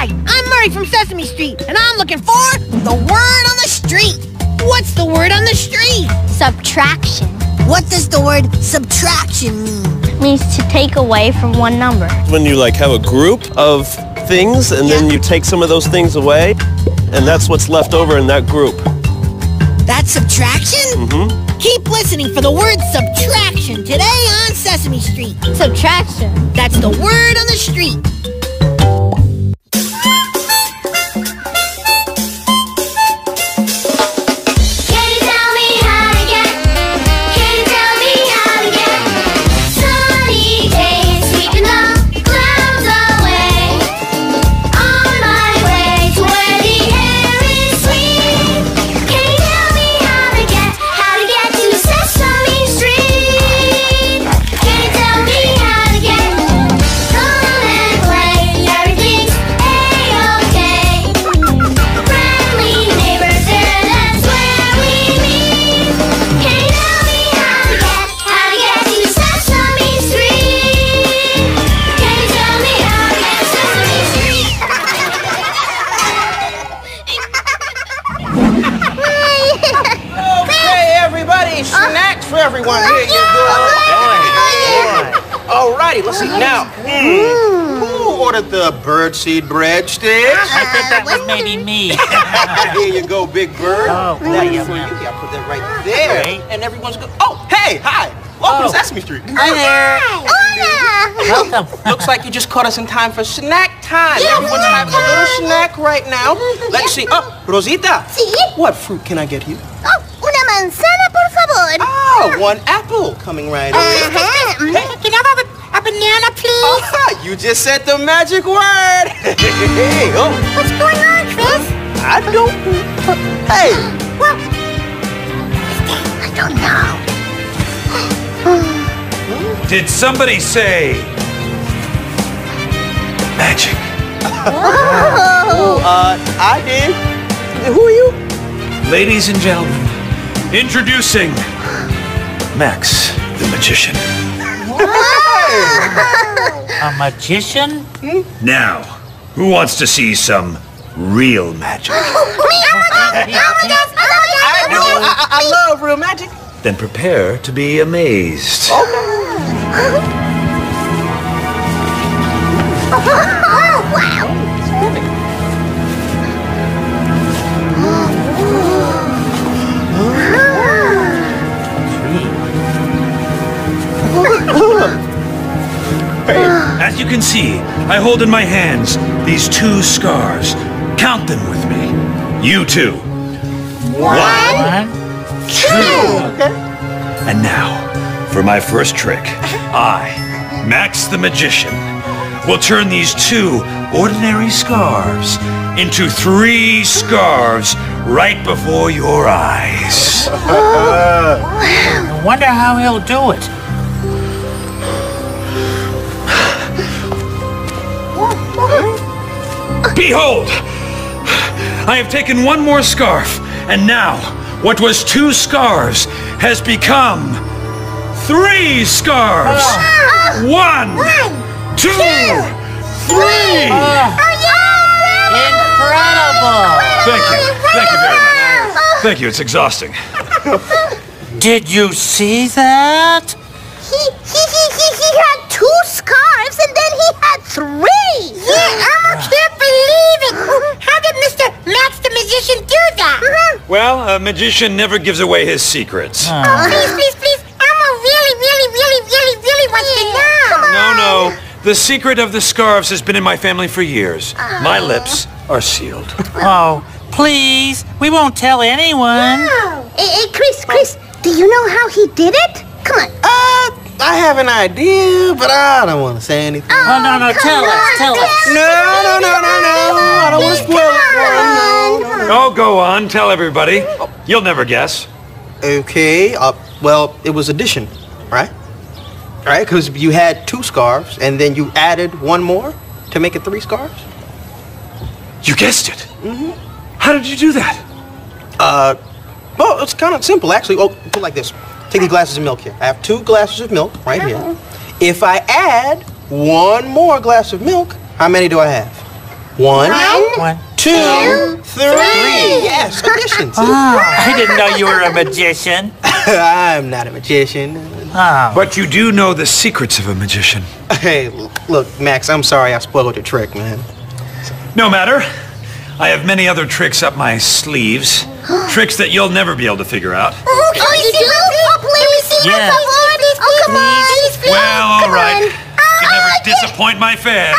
Hi, I'm Murray from Sesame Street, and I'm looking for the word on the street. What's the word on the street? Subtraction What does the word subtraction mean? means to take away from one number. When you like have a group of things and then you take some of those things away, and that's what's left over in that group. That's subtraction? Mm-hmm. Keep listening for the word subtraction today on Sesame Street. Subtraction. That's the word on the street. The birdseed breadsticks? I think that was maybe me. Here you go, Big Bird. Oh, yeah, for you. yeah. Yeah, put that right there. Great. And everyone's good. Oh, hey, hi. Welcome to oh. Sesame Street. Hi there. Welcome. Looks like you just caught us in time for snack time. Yeah, Everyone's having a little snack right now. Let's see. Oh, Rosita. Sí. What fruit can I get you? Oh, una manzana, por favor. Oh, one apple coming right in. Ajá. Uh-huh. Mm-hmm. Can I have a, a banana? Oh, you just said the magic word. Hey, oh, What's going on, Chris? I don't. Hey, Well, I don't know. Did somebody say magic? uh, I did. Who are you? Ladies and gentlemen, introducing Max the Magician. A magician? Now, who wants to see some real magic? I do. I, I, I love real magic. Then prepare to be amazed. Oh, wow. As you can see, I hold in my hands these two scars. Count them with me. You too. One, And now, for my first trick, I, Max the Magician, will turn these two ordinary scarves into three scarves right before your eyes. I wonder how he'll do it. Behold! I have taken one more scarf, and now what was two scarves has become three scarves. Ah. One, two, three. Ah. Oh, Incredible! Thank you. Thank you very much. Thank you. It's exhausting. Did you see that? He, he, he, he, he had two scarves and then he had three. Yeah, Elmo can't believe it. How did Mr. Max the Magician do that? Well, a magician never gives away his secrets. Oh, please, please, please. Elmo really, really, really, really, really wants to know. No, no. The secret of the scarves has been in my family for years. My lips are sealed. Oh, please. We won't tell anyone. Hey, hey, Chris, Chris, do you know how he did it? Come on. Uh, I have an idea, but I don't want to say anything. Oh, no, no, come tell us, tell us. No, no, no, no, no. I don't want to spoil it for you. No, no. Oh, go on. Tell everybody. You'll never guess. Okay. Uh, well, it was addition, right? Right? Because you had two scarves, and then you added one more to make it three scarves. You guessed it. How did you do that? Uh, well, it's kind of simple, actually. Oh, put it like this. Take these glasses of milk here. I have two glasses of milk right here. If I add one more glass of milk, how many do I have? One, One. three. Yes, additions. Ah. I didn't know you were a magician. I'm not a magician. Oh. But you do know the secrets of a magician. Hey, look, Max, I'm sorry I spoiled your trick, man. No matter. I have many other tricks up my sleeves. tricks that you'll never be able to figure out. Oh, you do? Oh, please. Yeah. Oh, come on. Well, all right. You can never disappoint my fans.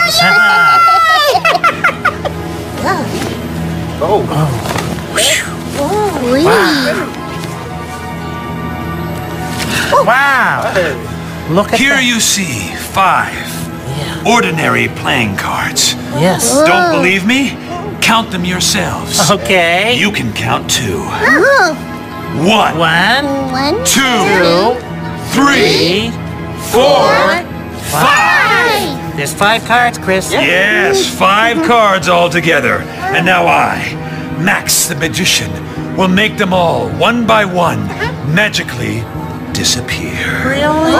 Oh. oh. oh. Wow. Look at Here that. you see five ordinary playing cards. Yes. Don't believe me? Count them yourselves. Okay. You can count two. Oh. One, One, One, two, two, three, three, four, five. five. There's five cards, Chris. Yes, five cards altogether. And now I, Max the Magician, will make them all, one by one, uh-huh. magically disappear. Really?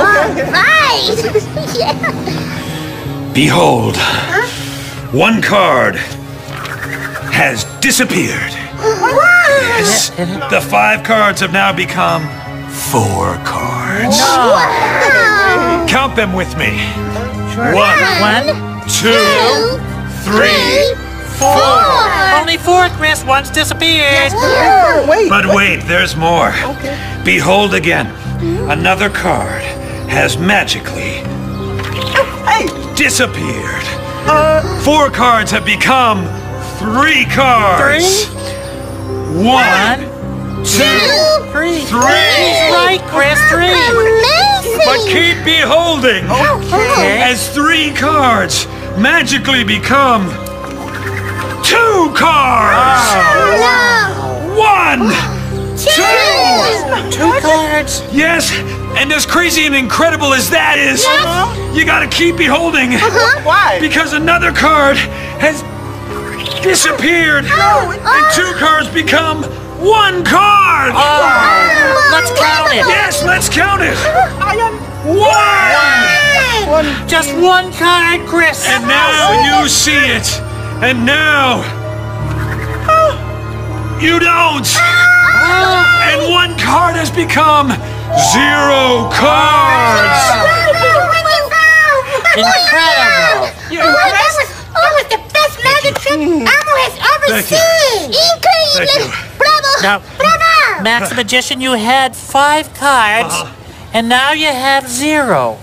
Right. yeah. Behold, uh-huh. one card has disappeared. Yes, the five cards have now become four cards. Wow. Count them with me. Sure. One, One, two, three. Four. Only four, Chris. One's disappeared. Wait. But wait, there's more. Behold again, another card has magically Hey. disappeared. Uh. Four cards have become three cards. One, two, Three. three. Right, Chris. Three. Amazing. But keep beholding Okay. as three cards magically become two cards. No. One, two. Two cards. Yes, and as crazy and incredible as that is, you gotta keep beholding. Uh-huh. Why? Because another card has disappeared. And two cards become one card. Oh, let's count it. Yes, let's count it. One. Just one card, Chris. And now you see it. And now you don't. Ah! And one card has become zero cards. Incredible. that, was, that was the best magic trick Elmo has ever Thank you. seen. Thank Incredible. you. Bravo. Now, Bravo. Max the Magician, you had five cards, and now you have zero.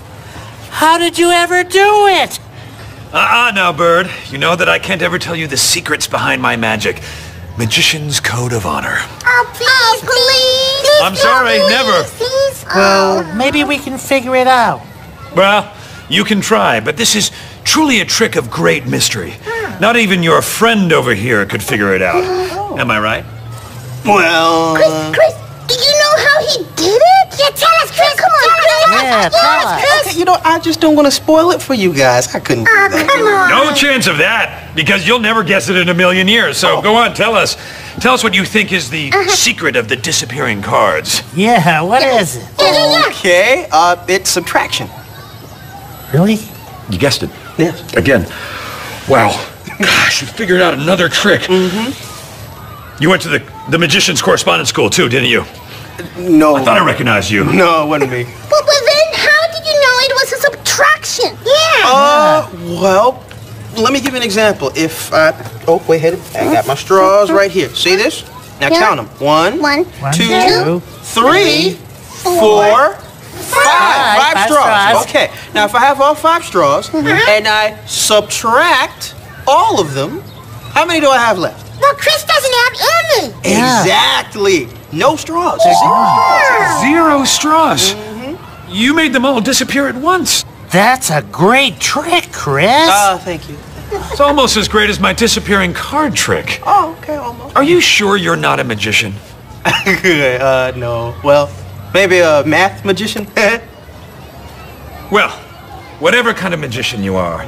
How did you ever do it? Ah, uh now, Bird. You know that I can't ever tell you the secrets behind my magic. Magician's Code of Honor. Oh, please, please. I'm sorry, please, never. Please. Well, maybe we can figure it out. Well, you can try, but this is truly a trick of great mystery. Not even your friend over here could figure it out. Oh. Am I right? Well. Chris, uh, Chris, do you know how he did it? Yeah, tell us, Chris. Come on, Chris. Yeah, tell tell us, us. Chris. Okay, you know, I just don't want to spoil it for you guys. I couldn't Oh, come on. No chance of that, because you'll never guess it in a million years. So oh. go on, tell us. Tell us what you think is the uh-huh. secret of the disappearing cards. Yeah, what is it? Yeah, yeah, yeah. Okay, uh, it's subtraction. Really? You guessed it. Yes. Again. Wow. Gosh, you figured out another trick. Mm-hmm. You went to the, the magician's correspondence school too, didn't you? No. I thought I recognized you. No, it wasn't me. But, but then how did you know it was a subtraction? Yeah. Uh, well, let me give you an example. If I, oh, wait, ahead. I got my straws right here. See this? Now Yeah. count them. One, One, One, two, two, three, four, five. Five Five straws. straws. Okay. Now, if I have all five straws and I subtract all of them, how many do I have left? Well, Chris doesn't have any. Yeah. Exactly. No straws. Zero straws. Zero straws. You made them all disappear at once. That's a great trick, Chris. Ah, thank you. It's almost as great as my disappearing card trick. Oh, okay, almost. Are you sure you're not a magician? uh, no. Well, maybe a math magician. Well, whatever kind of magician you are,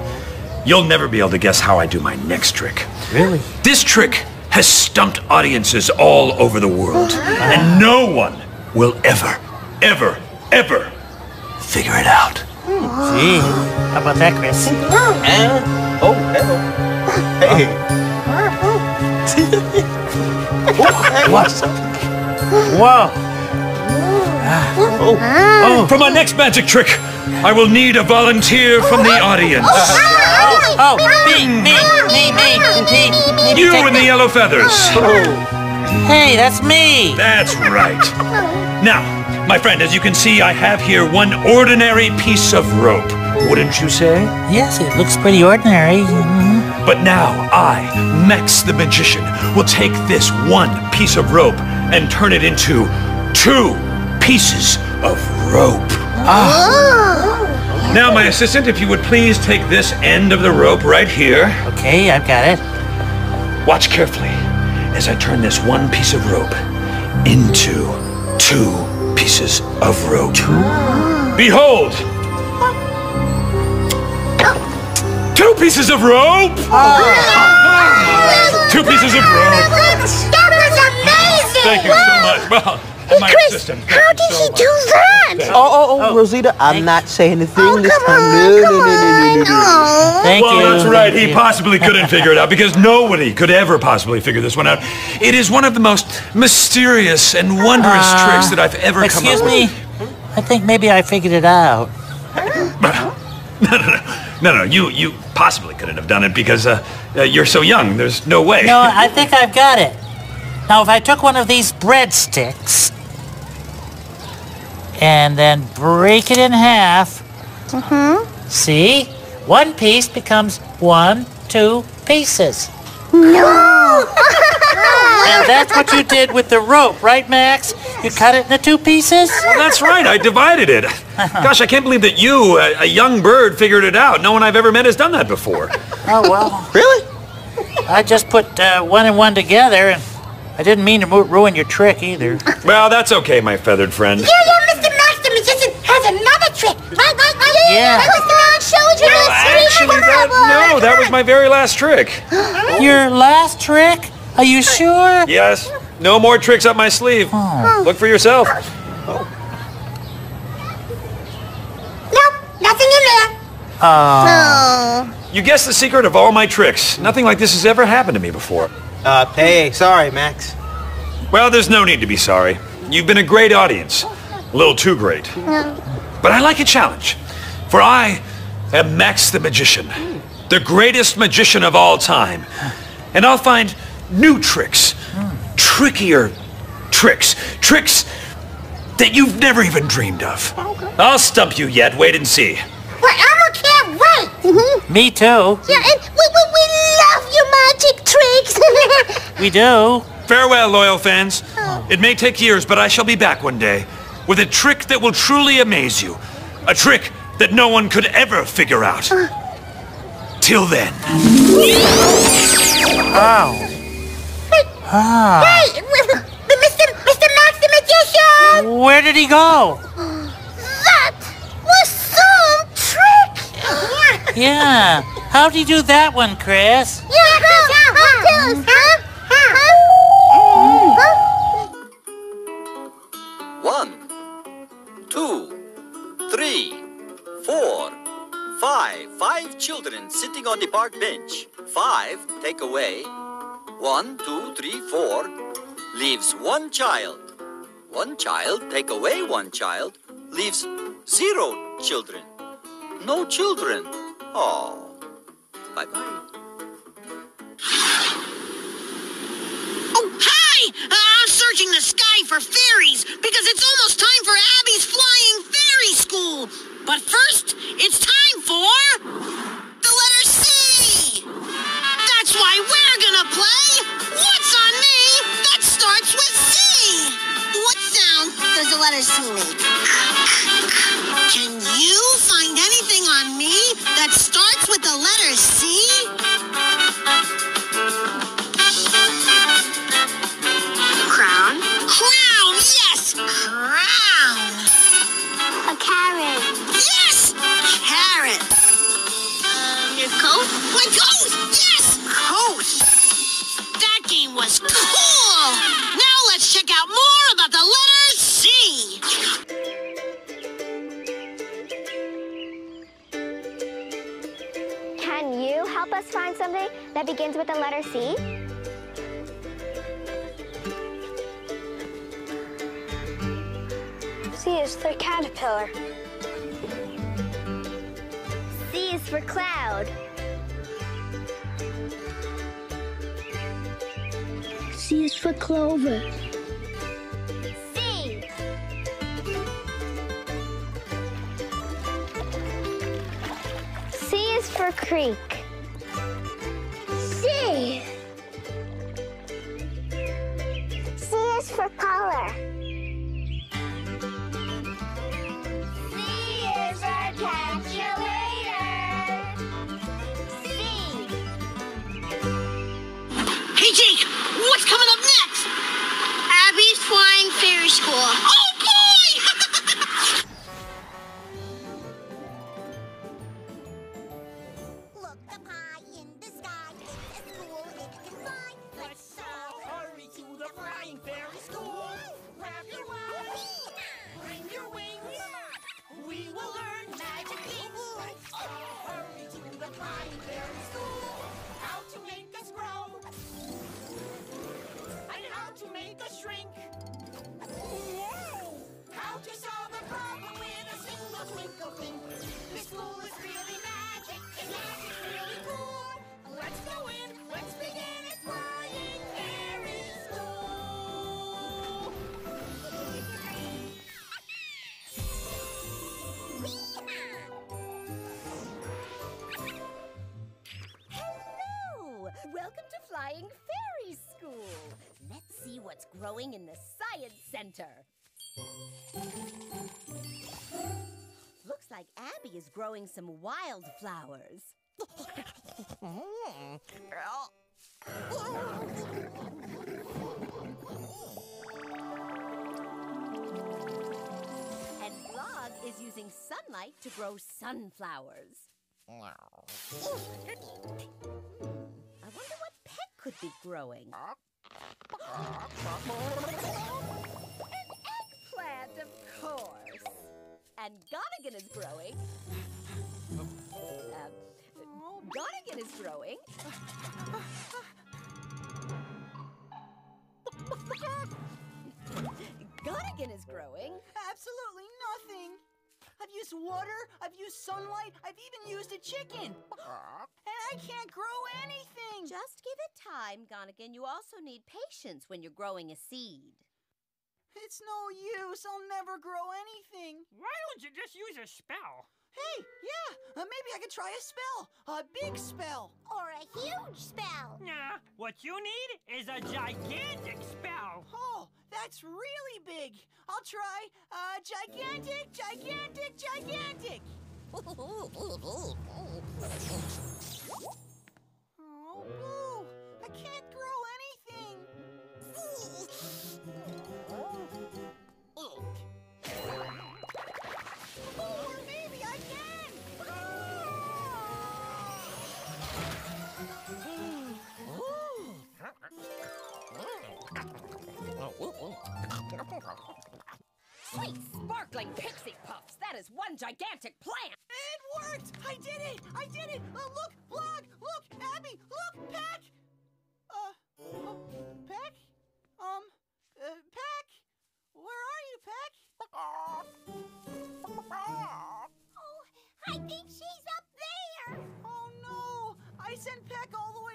you'll never be able to guess how I do my next trick. really? This trick has stumped audiences all over the world, and no one will ever, ever, ever figure it out. Hmm. Gee, how about that, Chris? Uh, oh, hello. Hey. Whoa. For my next magic trick, I will need a volunteer from the audience. Oh, me, me, me, me, me, me. You and the yellow feathers. Hey, that's me. That's right. Now, my friend, as you can see, I have here one ordinary piece of rope. Wouldn't you say? Yes, it looks pretty ordinary. Mhm. But now I, Max the Magician, will take this one piece of rope and turn it into two pieces of rope. Ah! Now, my assistant, if you would please take this end of the rope right here. Okay, I've got it. Watch carefully as I turn this one piece of rope into two pieces of rope. Behold! Two pieces of rope! Two pieces of rope! That was amazing! Thank you so much. Well, my Chris, how did so he much. do that? Oh, oh, oh, Rosita, I'm not saying a thing Oh, this come time. on, No, no, come no, no, no, no, no. Thank well, you. that's right. Thank He you. possibly couldn't figure it out because nobody could ever possibly figure this one out. It is one of the most mysterious and wondrous Uh, tricks that I've ever come Excuse up me. with. I think maybe I figured it out. No, no, no, no, no. You, you possibly couldn't have done it because uh, uh, you're so young. There's no way. No, I think I've got it. Now, if I took one of these breadsticks and then break it in half, Mhm. see? One piece becomes one, two pieces. No! And that's what you did with the rope, right, Max? You cut it into two pieces? Well, that's right. I divided it. Gosh, I can't believe that you, a, a young bird, figured it out. No one I've ever met has done that before. Oh, well, Really? I just put uh, one and one together, and I didn't mean to mo- ruin your trick either. Well, that's okay, my feathered friend. Yeah, yeah, Mr. Max the Magician has another trick. Right, right, right. Yeah. Mr. Max showed you Well, actually, that, no, that was my very last trick. Your last trick? Are you sure? Yes, no more tricks up my sleeve. Look for yourself. Nope, nothing in there. Oh. You guessed the secret of all my tricks. Nothing like this has ever happened to me before. Uh, hey, sorry, Max. Well, there's no need to be sorry. You've been a great audience. A little too great. But I like a challenge. For I am Max the Magician, the greatest magician of all time. And I'll find new tricks, trickier tricks, tricks that you've never even dreamed of. I'll stump you yet. Wait and see. Well, Elmo can't wait. Mm-hmm. Me too. Yeah, and we, we, we love your magic tricks. We do. Farewell, loyal fans. Oh. It may take years, but I shall be back one day with a trick that will truly amaze you. A trick that no one could ever figure out. Till then. Oh. Ah. hey, w- w- Mr. Mr. Max the Magician. Where did he go? That was some trick. Yeah. How'd he do that one, Chris? Yeah, Chris, how, how, huh? Huh? Huh? One, two, three, four, five. Five children sitting on the park bench. Five take away. One, two, three, four. Leaves one child. One child take away one child. Leaves zero children. No children. Oh. Bye bye. Oh, hi! Uh, searching the sky for fairies because it's almost time for Abby's flying fairy school. But first, it's time for the letter C. That's why we're gonna play What's on Me that starts with C. What sound does the letter C make? Can you find anything on me that starts with the letter C? My ghost! Yes! Oh, ghost? That game was cool! Now let's check out more about the letter C! Can you help us find something that begins with the letter C? C is for caterpillar. C is for cloud. C is for clover. C. C is for creek. C. C is for color. C is for calculator. What's coming up next? Abby's flying fairy school. Oh, growing in the Science Center. Looks like Abby is growing some wildflowers. And Blögg is using sunlight to grow sunflowers. I wonder what Peck could be growing. An eggplant, of course. And Gonnigan is growing. Uh, Gonnigan is growing. Gonnigan is growing. Absolutely nothing. I've used water, I've used sunlight, I've even used a chicken. And I can't grow anything. Just give it time, Gonnigan. You also need patience when you're growing a seed. It's no use. I'll never grow anything. Why don't you just use a spell? Hey, yeah, uh, maybe I could try a spell. A big spell. Or a huge spell. Nah, what you need is a gigantic spell. Oh, that's really big. I'll try uh, gigantic, gigantic, gigantic. Oh, boo. I can't Sweet, sparkling pixie puffs. That is one gigantic plant. It worked! I did it! I did it! Uh, look, Blögg! Look, Abby! Look, Peck! Uh, uh, Peck? Um, uh, Peck? Where are you, Peck? Oh, I think she's up there. Oh no! I sent Peck all the way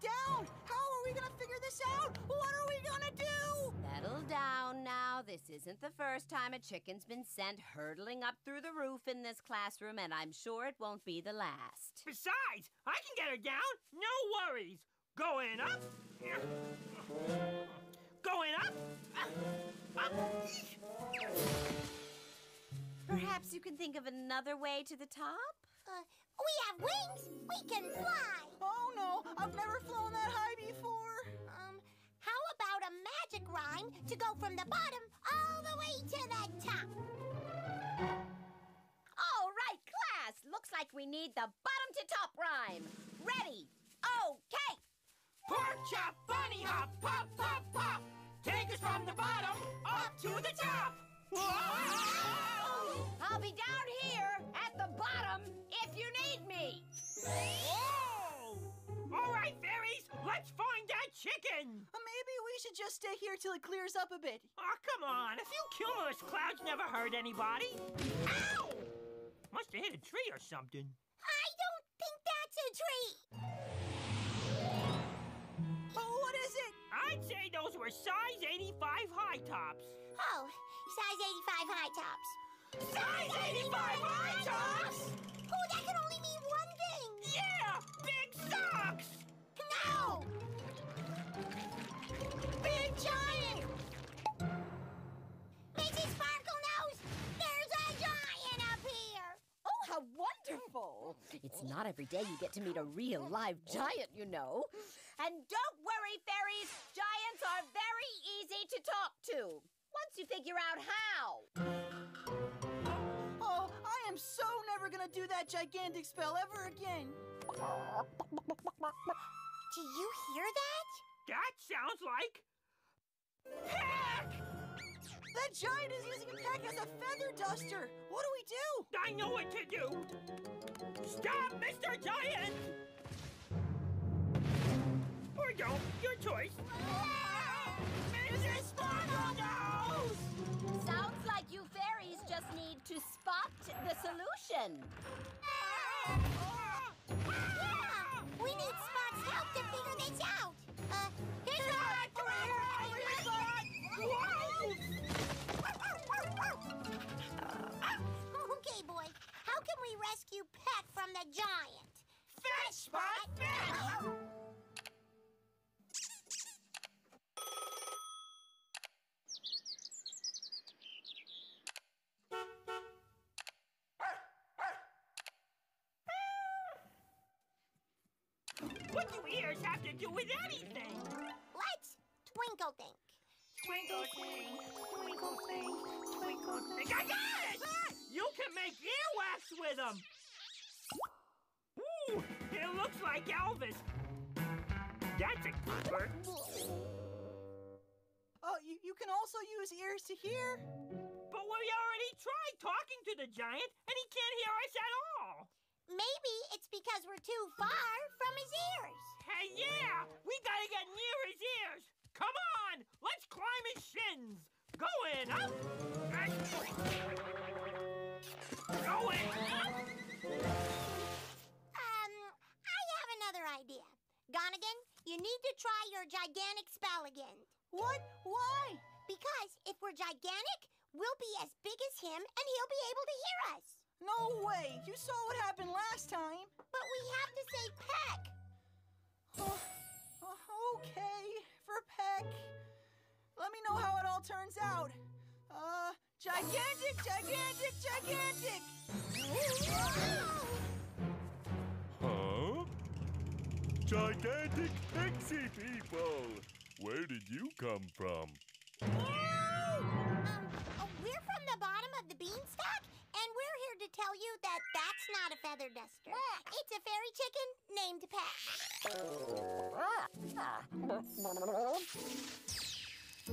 down? How are we gonna figure this out? What are we gonna do? Settle down now. This isn't the first time a chicken's been sent hurtling up through the roof in this classroom, and I'm sure it won't be the last. Besides, I can get her down. No worries. Going up. Going up. Up. Perhaps you can think of another way to the top? Uh, we have wings. We can fly. Oh no! I've never flown that high before. Um, how about a magic rhyme to go from the bottom all the way to the top? All right, class. Looks like we need the bottom to top rhyme. Ready? Okay. Pork chop, bunny hop, pop, pop, pop. Take us from the bottom up to the top. I'll be down here bottom if you need me. Whoa! All right, fairies, let's find that chicken. Uh, maybe we should just stay here till it clears up a bit. Aw, oh, come on. A few cumulus clouds never hurt anybody. Ow! Must have hit a tree or something. I don't think that's a tree. Oh, what is it? I'd say those were size 85 high tops. Oh, size 85 high tops. Size 85 high tops? Oh, that can only mean one thing. Yeah! Big socks! No! Big giant! Mrs. Sparkle knows there's a giant up here. Oh, how wonderful! It's not every day you get to meet a real live giant, you know. And don't worry, fairies, giants are very easy to talk to. Once you figure out how. Oh, I am so never gonna do that gigantic spell ever again. Do you hear that? That sounds like. Heck! That giant is using Peck as a feather duster. What do we do? I know what to do! Stop, Mr. Giant! Or don't, your choice. Ah! Mrs. Sparkle! Sounds like you fairies just need to spot the solution. What do ears have to do with anything? Let's twinkle think. Twinkle think, twinkle think, twinkle think. I got it! You can make earwax with them! Ooh, it looks like Elvis. That's a keeper. Oh, you, you can also use ears to hear. But we already tried talking to the giant, and he can't hear us at all. Maybe it's because we're too far from his ears. Hey, yeah! We gotta get near his ears! Come on! Let's climb his shins! Going up! Going up! Um, I have another idea. Gonnigan, you need to try your gigantic spell again. What? Why? Because if we're gigantic, we'll be as big as him and he'll be able to hear us. No way. You saw what happened last time. But we have to say Peck. Oh, oh, okay, for Peck. Let me know how it all turns out. Uh, gigantic, gigantic, gigantic. Huh? Gigantic pixie people! Where did you come from? Um, oh, we're from the bottom of the beanstalk, and we're here to tell you that that's not a feather duster. It's a fairy chicken named Peck.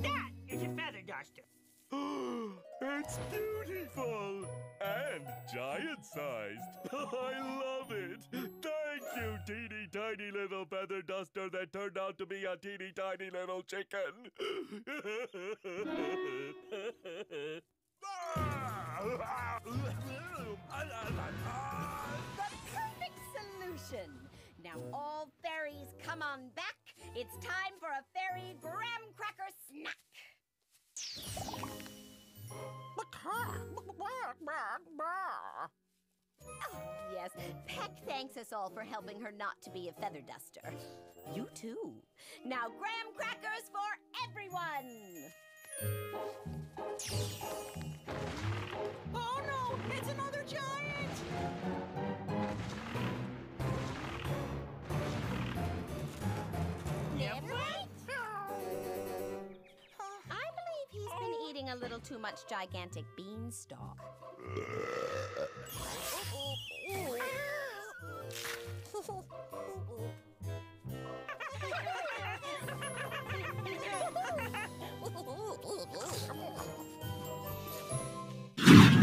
That is a feather duster. it's beautiful! And giant sized! I love it! Thank you, teeny tiny little feather duster that turned out to be a teeny tiny little chicken! Ah! The perfect solution. Now, all fairies, come on back. It's time for a fairy graham cracker snack. Oh, yes, Peck thanks us all for helping her not to be a feather duster. You too. Now, graham crackers for everyone. Oh no, it's another giant. I believe he's been eating a little too much gigantic beanstalk.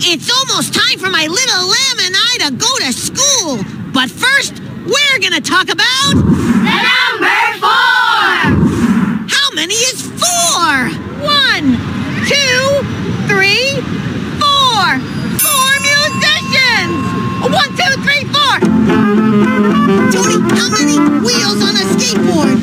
It's almost time for my little lamb and I to go to school. But first, we're gonna talk about... The number four! How many is four? One, two, three, four. Four musicians! One, two, three, four! Tony, how many wheels on a skateboard?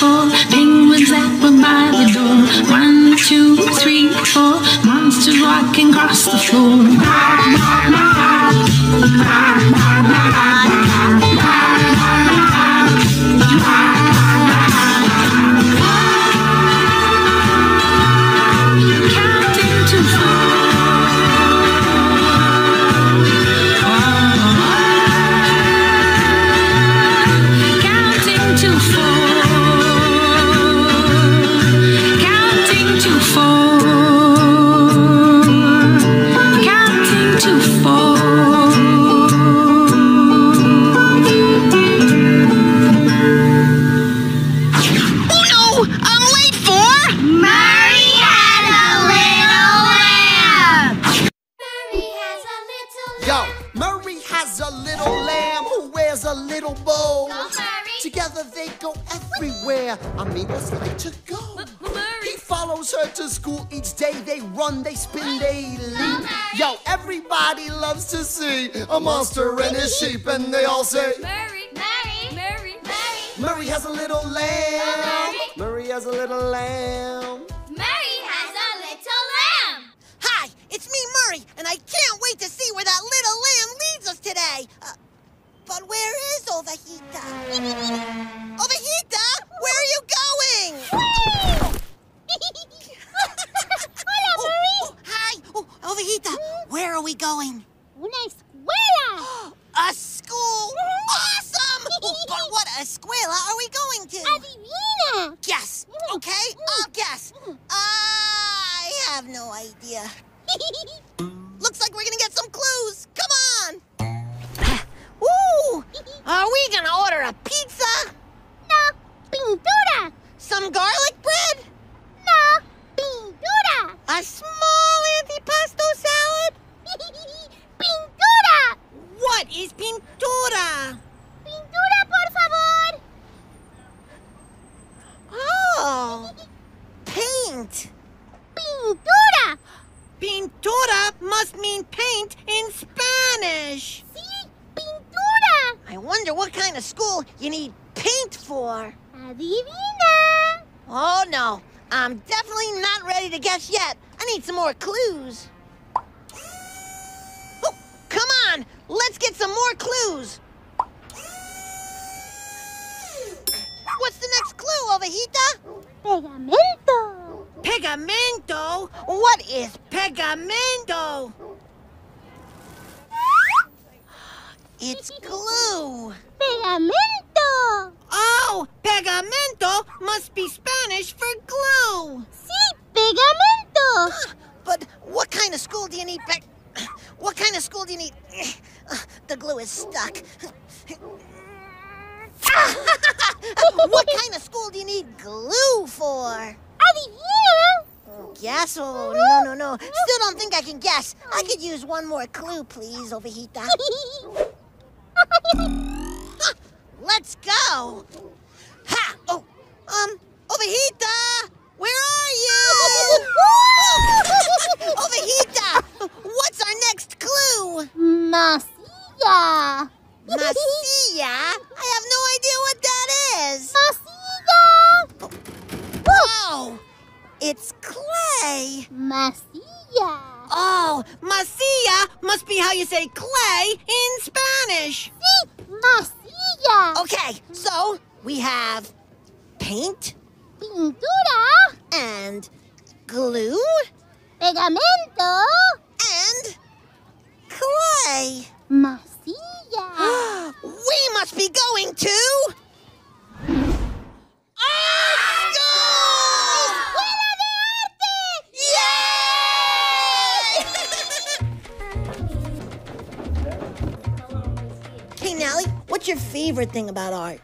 four, penguins lapping by the door. One, two, three, four, monsters walking across the floor. going. no. Still don't think I can guess. I could use one more clue, please, Ovejita. let's go. Ha! Oh, um, Ovejita, where are you? Ovejita, what's our next clue? Masilla. Masilla? I have no idea what that is. Masilla. Whoa! It's clay. Masilla. Oh, masilla must be how you say clay in Spanish. Sí, masilla. Okay, so we have paint. Pintura. And glue. Pegamento. And clay. Masilla. we must be going to... Art School! What's your favorite thing about art?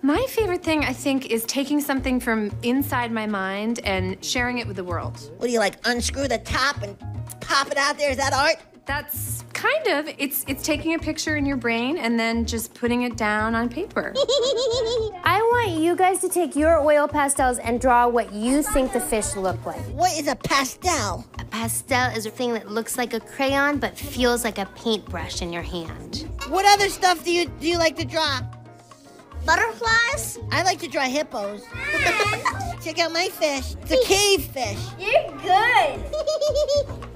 My favorite thing, I think, is taking something from inside my mind and sharing it with the world. What do you like? Unscrew the top and pop it out there? Is that art? That's kind of it's it's taking a picture in your brain and then just putting it down on paper. I want you guys to take your oil pastels and draw what you think the fish look like. What is a pastel? A pastel is a thing that looks like a crayon but feels like a paintbrush in your hand. What other stuff do you do you like to draw? Butterflies? I like to draw hippos. Check out my fish. It's a cave fish. You're good.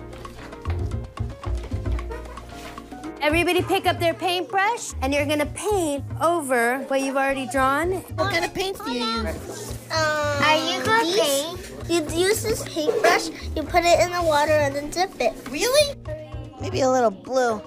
Everybody pick up their paintbrush and you're gonna paint over what you've already drawn. What kind of paints do you use? Are you gonna paint? You use this paintbrush, you put it in the water and then dip it. Really? Maybe a little blue.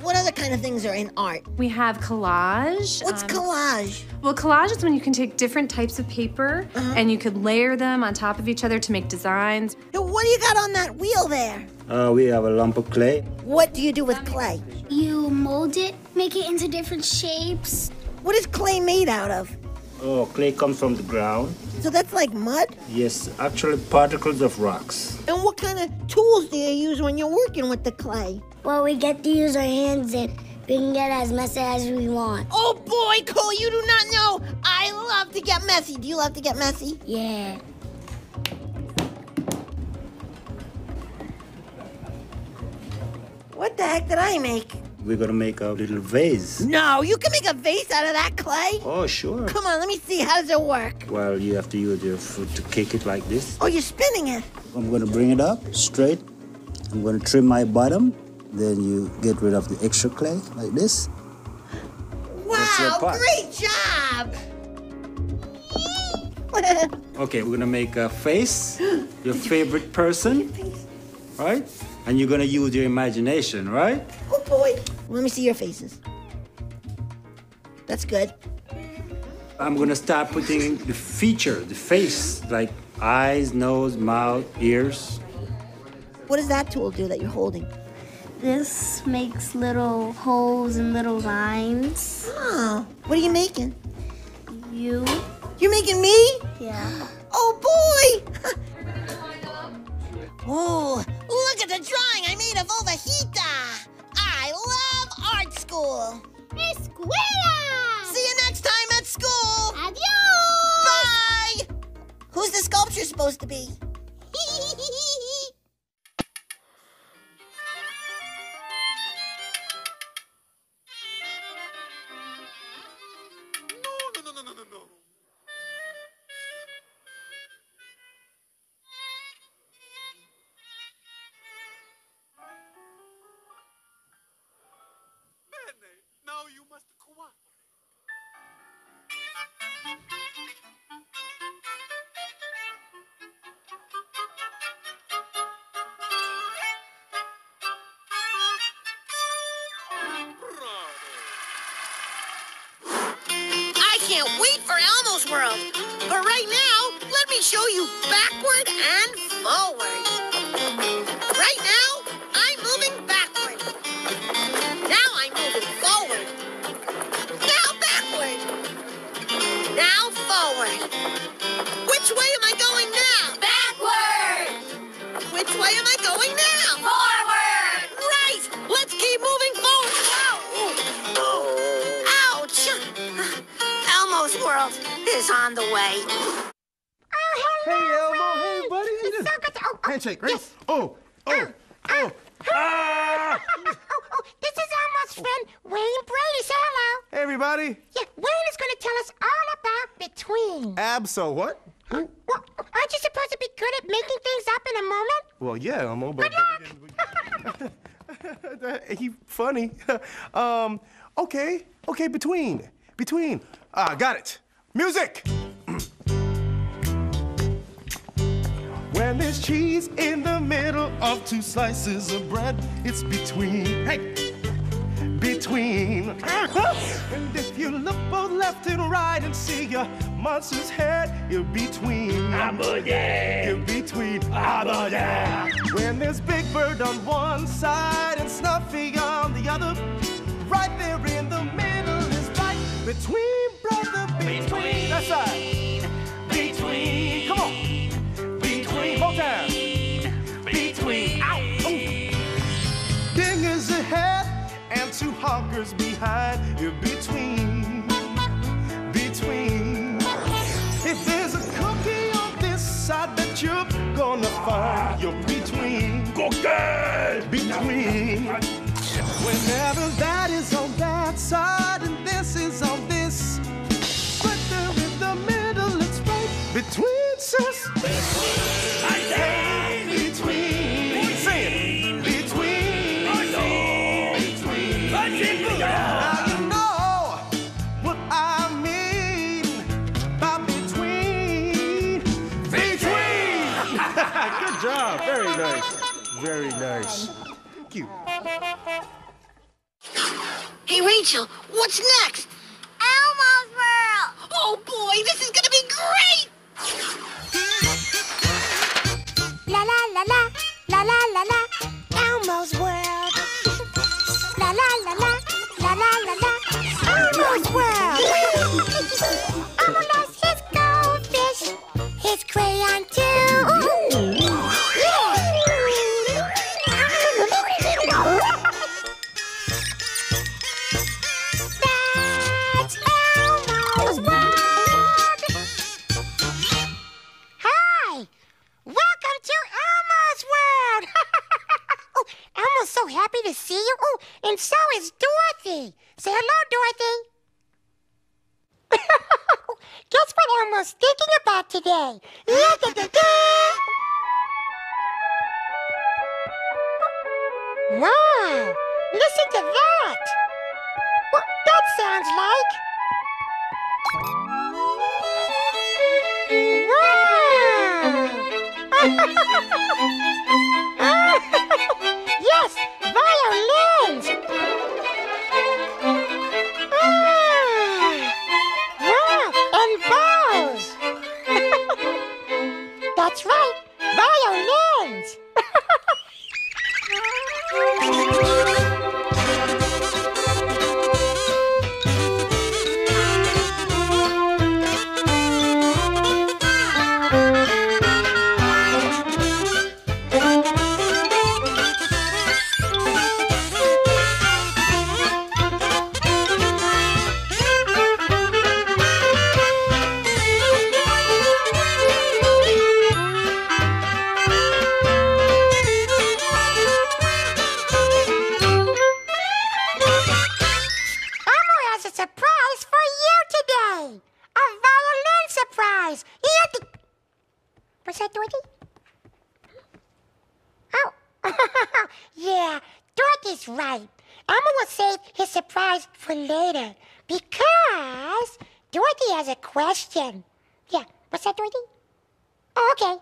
What other kind of things are in art? We have collage. What's um, collage? Well, collage is when you can take different types of paper and you could layer them on top of each other to make designs. Now, What do you got on that wheel there? Uh, we have a lump of clay. What do you do with clay? You mold it, make it into different shapes. What is clay made out of? Oh, clay comes from the ground. So that's like mud? Yes, actually particles of rocks. And what kind of tools do you use when you're working with the clay? Well, we get to use our hands and we can get as messy as we want. Oh boy, Cole, you do not know. I love to get messy. Do you love to get messy? Yeah. What the heck did I make? We're gonna make a little vase. No, you can make a vase out of that clay. Oh, sure. Come on, let me see. How does it work? Well, you have to use your foot to kick it like this. Oh, you're spinning it. I'm gonna bring it up straight. I'm gonna trim my bottom. Then you get rid of the extra clay like this. Wow, great job. Okay, we're gonna make a face, your favorite person, right? And you're gonna use your imagination, right? oh boy. Let me see your faces. That's good. I'm gonna start putting the feature, the face, like eyes, nose, mouth, ears. What does that tool do that you're holding? This makes little holes and little lines. Oh, what are you making? You? You're making me? Yeah. Oh boy! oh, at the drawing I made of Ovejita! I love art school! Escuela! See you next time at school! Adios! Bye! Who's the sculpture supposed to be? Everybody. Yeah, Wayne is going to tell us all about between. Abso, what? Well, aren't you supposed to be good at making things up in a moment? Well, yeah, Elmo, but. but he funny. um, okay, okay, between. Between. Ah, got it. Music! When there's cheese in the middle of two slices of bread, it's between. Hey! between. and if you look both left and right and see your monster's head, you're between. I'm a. You're between. I'm a. When there's Big Bird on one side and Snuffy on the other, right there in the middle is right between, brother, between. between. That's right. Between. Come on. Between. Both times. Between. Out. Ooh. Dingers ahead two honkers behind. You're between. Between. If there's a cookie on this side that you're gonna find, you're between. Cookie! Between. Whenever that is on that side and this is on this, but there in the middle, it's right between, sis. I Thank you. Hey, Rachel, what's next? Elmo's World! Question. Yeah, what's that, Dorothy? Oh, okay.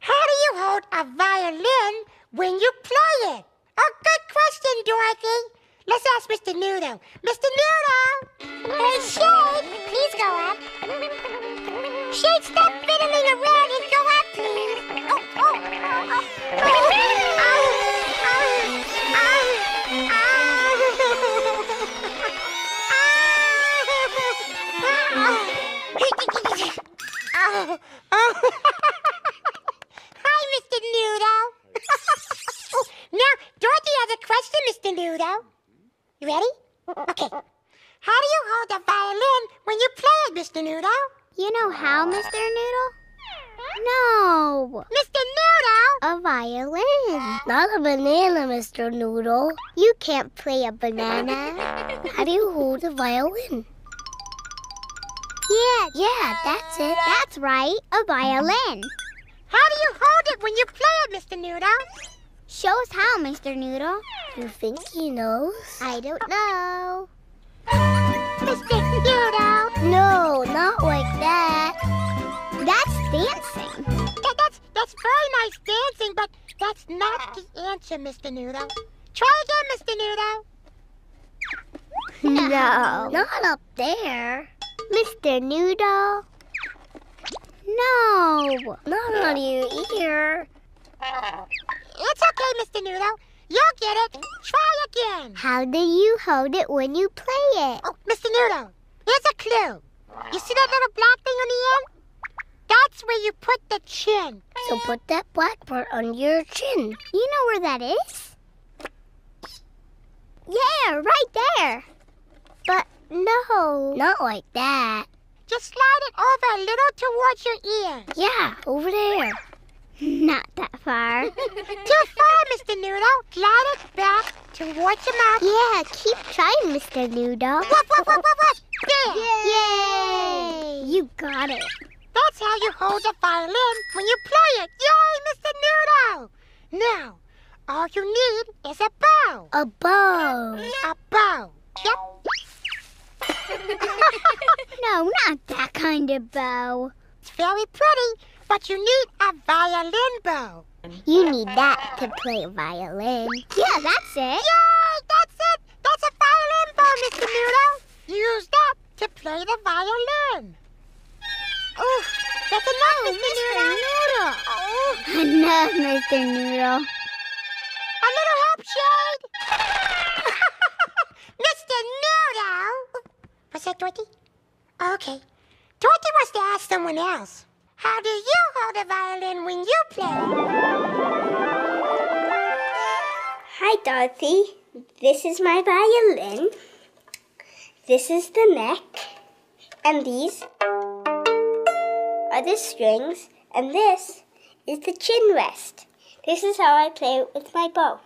How do you hold a violin when you play it? A good question, Dorothy. Let's ask Mr. Noodle. Mr. Noodle! Hey, Shade, please go up. Shade, stop fiddling around and go up, please. Oh, oh, oh, oh. Oh, oh. Hi, Mr. Noodle. oh, now, Dorothy has a question, Mr. Noodle. You ready? Okay. How do you hold the violin when you play it, Mr. Noodle? You know how, Mr. Noodle? No. Mr. Noodle? A violin. Not a banana, Mr. Noodle. You can't play a banana. How do you hold a violin? Yeah, yeah, that's it. That's right, a violin. How do you hold it when you play it, Mr. Noodle? Show us how, Mr. Noodle. You think he knows? I don't know. Mr. Noodle? No, not like that. That's dancing. That, that's, that's very nice dancing, but that's not the answer, Mr. Noodle. Try again, Mr. Noodle. No, not up there. Mr. Noodle. No, not on your ear. It's okay, Mr. Noodle. You'll get it. Try again. How do you hold it when you play it? Oh, Mr. Noodle, here's a clue. You see that little black thing on the end? That's where you put the chin. So put that black part on your chin. You know where that is? Yeah, right there. But no. Not like that. Just slide it over a little towards your ear. Yeah, over there. Not that far. Too far, Mr. Noodle. Glide it back towards your mouth. Yeah, keep trying, Mr. Noodle. Woof, woof, woof, woof, woof. There. Yay! You got it. That's how you hold the violin when you play it. Yay, Mr. Noodle! Now, all you need is a bow. A bow. A bow. Yep. No, not that kind of bow. It's very pretty, but you need a violin bow. You need that to play violin. Yeah, that's it. Yay! That's it! That's a violin bow, Mr. Noodle. Use that to play the violin. Oh, that's enough, oh, Mr. Noodle. Oh, Enough, Mr. Noodle. a little help, Shade. Mr. Noodle. Was that Dorothy? Okay. Dorothy wants to ask someone else. How do you hold a violin when you play? Hi, Dorothy. This is my violin. This is the neck. And these are the strings. And this is the chin rest. This is how I play it with my bow.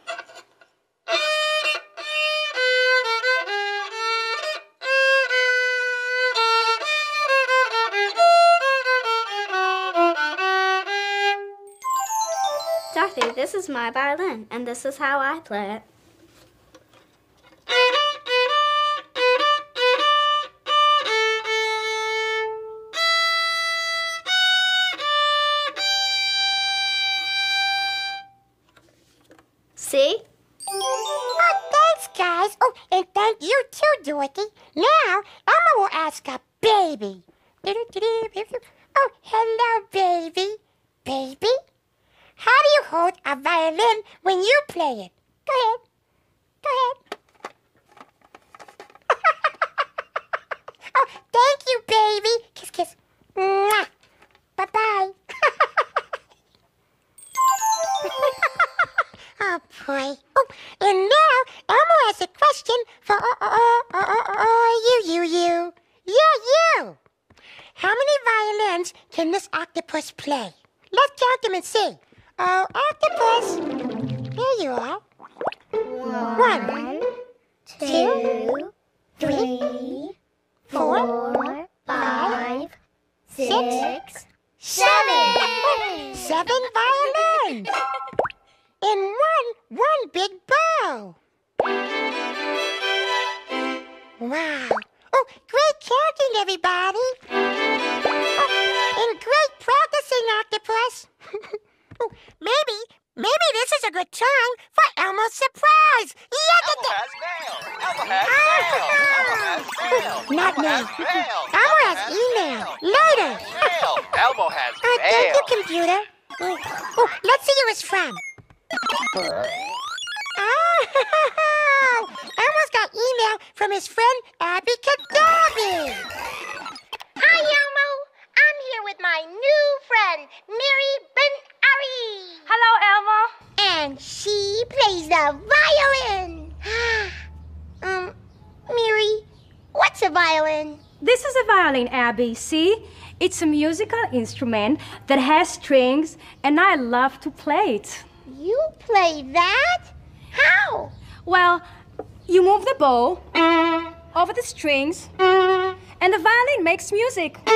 Dorothy, this is my violin, and this is how I play it. Great counting, everybody. See? It's a musical instrument that has strings, and I love to play it. You play that? How? Well, you move the bow over the strings, and the violin makes music.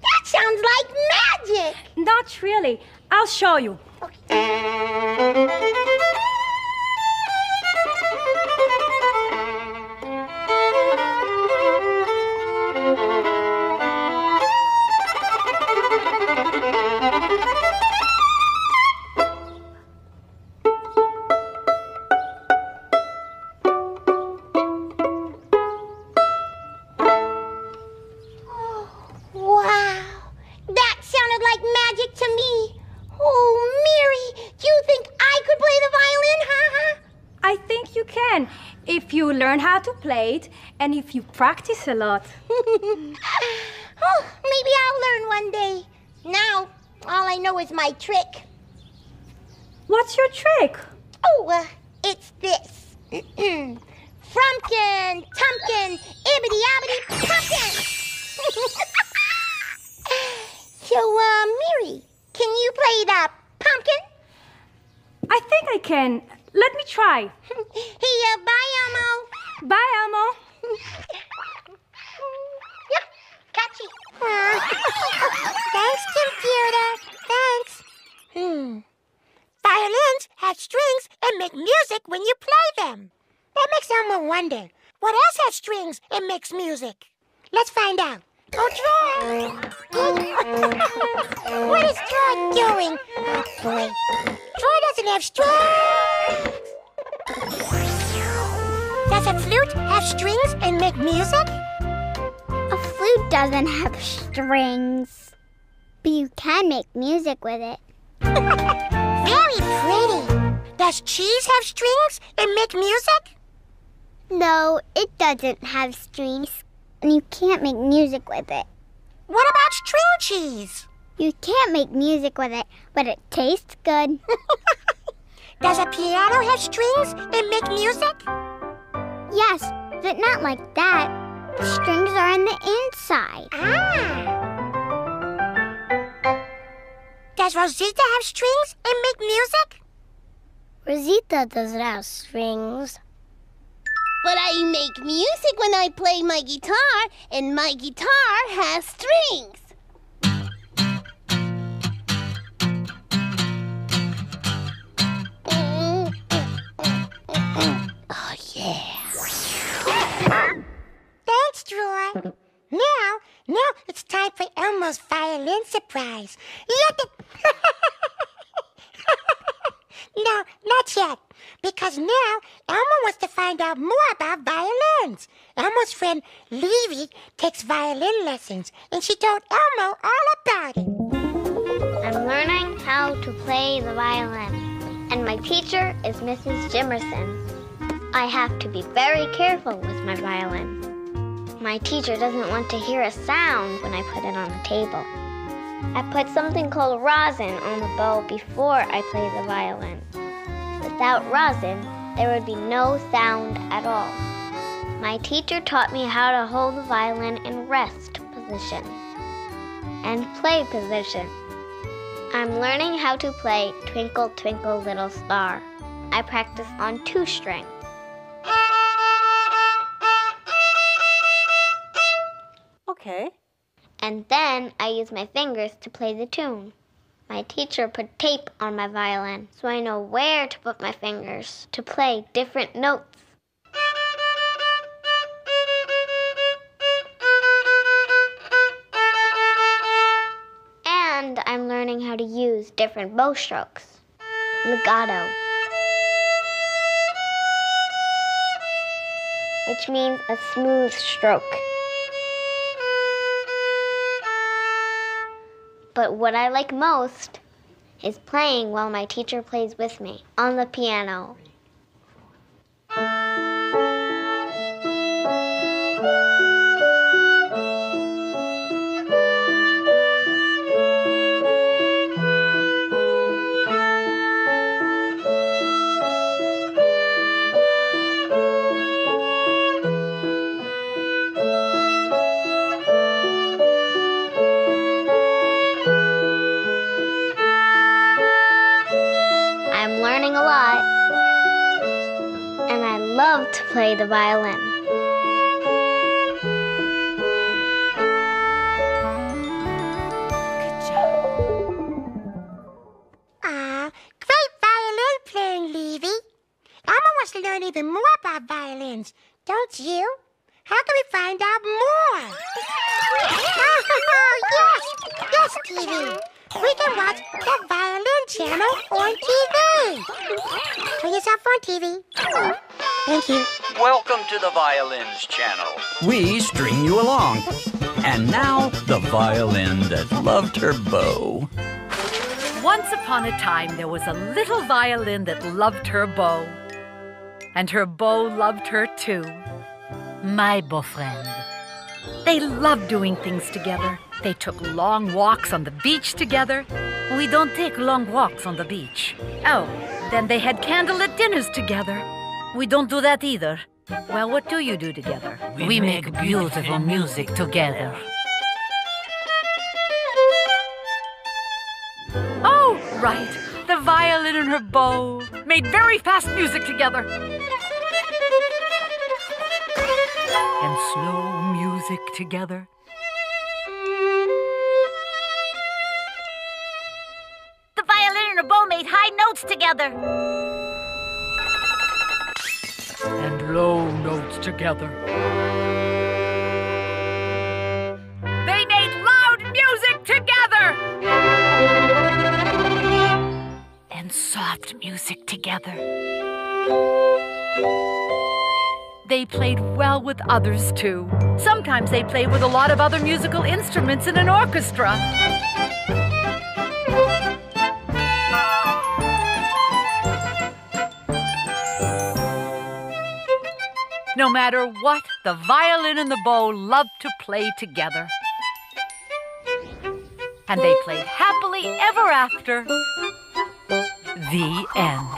That sounds like magic. Not really. I'll show you. Wow, if you learn how to play it and if you practice a lot. oh, maybe I'll learn one day. Now, all I know is my trick. What's your trick? Oh, uh, it's this. Frumpkin, Tumpkin, Ibbity Abbity Pumpkin! so, uh, Miri, can you play the pumpkin? I think I can. Let me try. uh, bye, Elmo. Bye, Elmo. yep, catchy. Thanks, computer. Thanks. Hmm. Violins have strings and make music when you play them. That makes Elmo wonder, what else has strings and makes music? Let's find out. Oh, Troy! what is Troy doing? Oh, boy. Troy doesn't have strings! Does a flute have strings and make music? A flute doesn't have strings, but you can make music with it. Very pretty. Does cheese have strings and make music? No, it doesn't have strings, and you can't make music with it. What about string cheese? You can't make music with it, but it tastes good. Does a piano have strings and make music? yes, but not like that. The strings are on the inside. Ah. Does Rosita have strings and make music? Rosita doesn't have strings. But I make music when I play my guitar, and my guitar has strings. Now, now it's time for Elmo's violin surprise. Let the... no, not yet. Because now Elmo wants to find out more about violins. Elmo's friend Levy takes violin lessons, and she told Elmo all about it. I'm learning how to play the violin, and my teacher is Mrs. Jimerson. I have to be very careful with my violin. My teacher doesn't want to hear a sound when I put it on the table. I put something called rosin on the bow before I play the violin. Without rosin, there would be no sound at all. My teacher taught me how to hold the violin in rest position and play position. I'm learning how to play Twinkle Twinkle Little Star. I practice on two strings. Okay. And then I use my fingers to play the tune. My teacher put tape on my violin so I know where to put my fingers to play different notes. And I'm learning how to use different bow strokes. Legato. Which means a smooth stroke. But what I like most is playing while my teacher plays with me on the piano. Violin that loved her bow. And her bow loved her too. my boyfriend. They love doing things together. They took long walks on the beach together. We don't take long walks on the beach. Oh, then they had candlelit dinners together. We don't do that either. Well, what do you do together? We make beautiful music together. Oh, right. The violin and her bow made very fast music together. And slow music together. The violin and her bow made high notes together. And low notes together. Soft music together. They played well with others too. Sometimes they played with a lot of other musical instruments in an orchestra. No matter what, the violin and the bow loved to play together. And they played happily ever after. The end.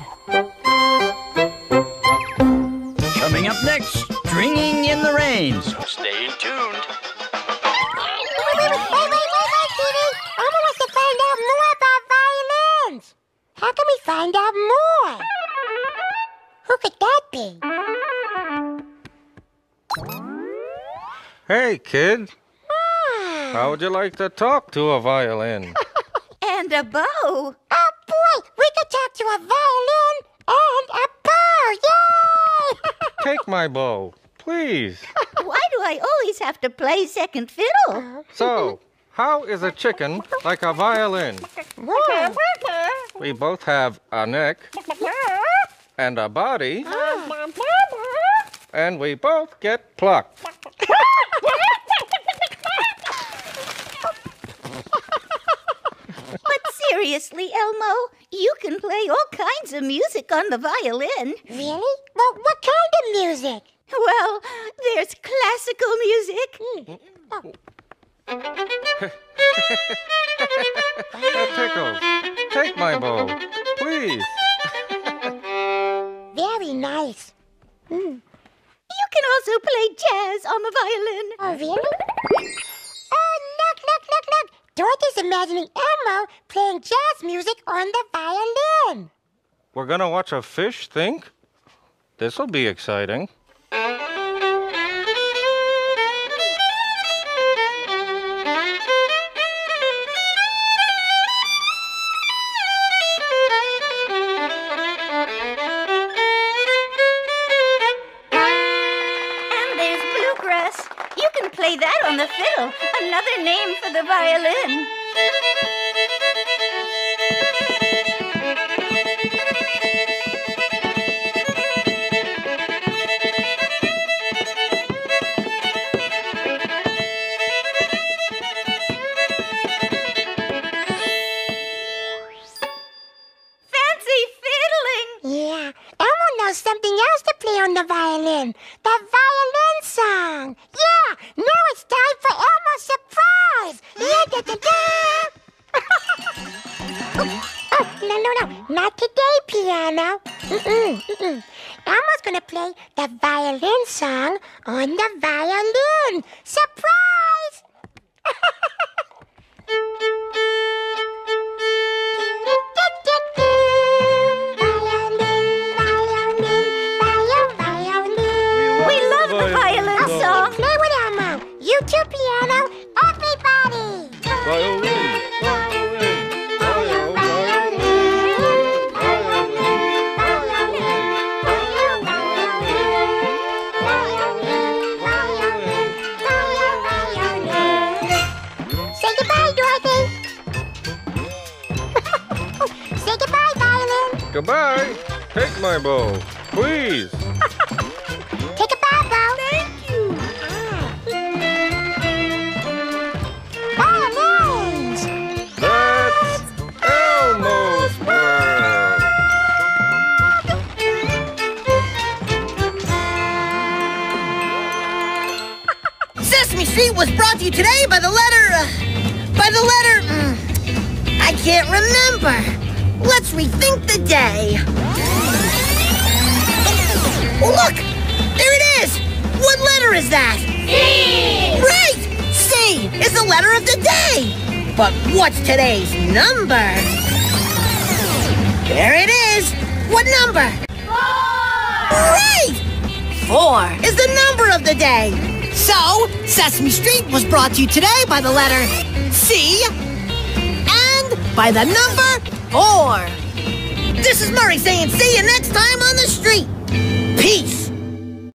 Coming up next, Stringing in the Rain. So stay tuned. Wait, wait, wait, wait, wait, wait, Kitty. Elmo wants to find out more about violins. How can we find out more? Who could that be? Hey, kid. Ah. How would you like to talk to a violin? And a bow. Oh, boy, we could talk to a violin and a bow. Yay! Take my bow, please. Why do I always have to play second fiddle? So, how is a chicken like a violin? Hmm. We both have a neck and a body, ah. and we both get plucked. But seriously, Elmo, you can play all kinds of music on the violin. Really? Well, what kind of music? Well, there's classical music. Hmm. That tickles. Take my bow, please. Very nice. Hmm. You can also play jazz on the violin. Oh, really? Dorothy's imagining Elmo playing jazz music on the violin. We're gonna watch a fish think? This'll be exciting. Elmo's gonna play the violin song on the violin. Surprise! Goodbye. Take my bow, please. Take a bow, bow. Thank you. Violins. That's Elmo's world. Street was brought to you today by the letter. Uh, by the letter. mm, I can't remember. Let's rethink the day. Oh, look! There it is! What letter is that? C! Right! C is the letter of the day! But what's today's number? There it is! What number? Four! Right! Four is the number of the day. So, Sesame Street was brought to you today by the letter C and by the number four. This is Murray saying see you next time.